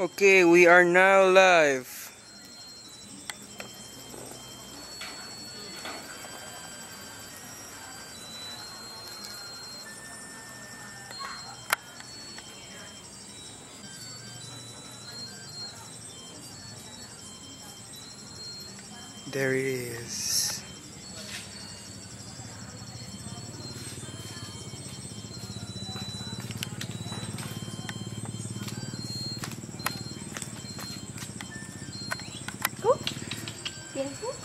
Okay, we are now live. There it is. 계속